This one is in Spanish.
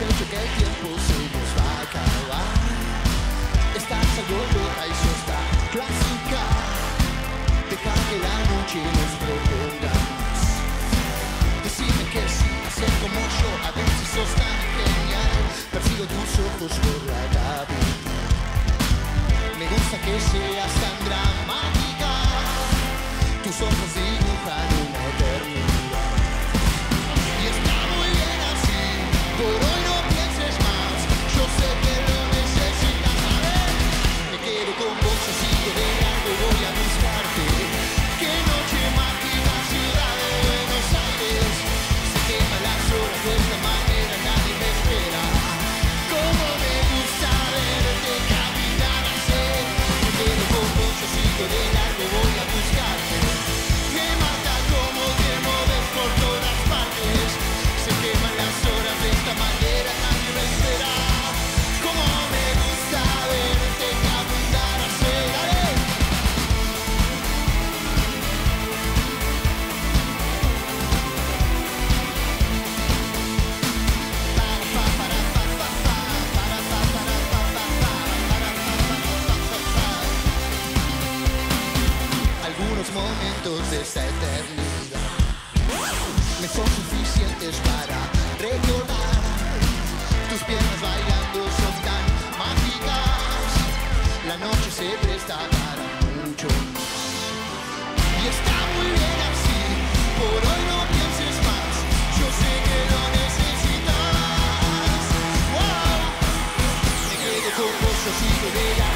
Sospecho que el tiempo se nos va a acabar. Estás loca y sos tan clásica. Deja que la noche nos proponga más. Decime que sí, ser como yo, a ver si sos tan genial. Persigo tus ojos por la gaveta. Me gusta que seas tan dramática. Tus ojos dibujan la noche se presta para mucho. Y está muy bien así, por hoy no pienses más, yo sé que lo necesitas. Wow. Me quedo con vos así que